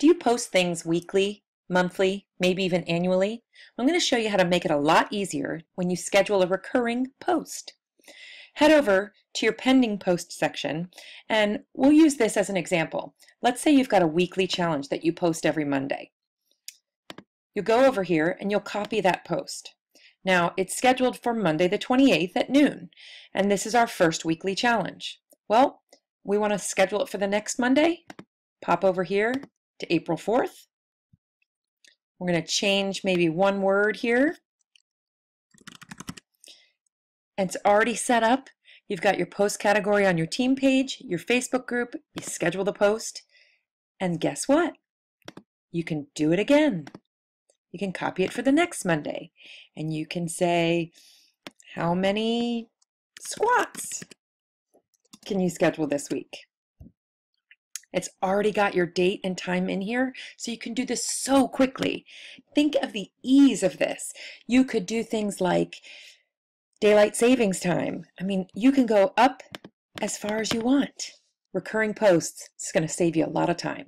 Do you post things weekly, monthly, maybe even annually? I'm going to show you how to make it a lot easier when you schedule a recurring post. Head over to your pending post section and we'll use this as an example. Let's say you've got a weekly challenge that you post every Monday. You'll go over here and you'll copy that post. Now it's scheduled for Monday the 28th at noon and this is our first weekly challenge. Well, we want to schedule it for the next Monday. Pop over here to April 4th. We're going to change maybe one word here. And it's already set up. You've got your post category on your team page, your Facebook group, you schedule the post, and guess what? You can do it again. You can copy it for the next Monday, and you can say, how many squats can you schedule this week? It's already got your date and time in here, so you can do this so quickly. Think of the ease of this. You could do things like daylight savings time. I mean, you can go up as far as you want. Recurring posts is going to save you a lot of time.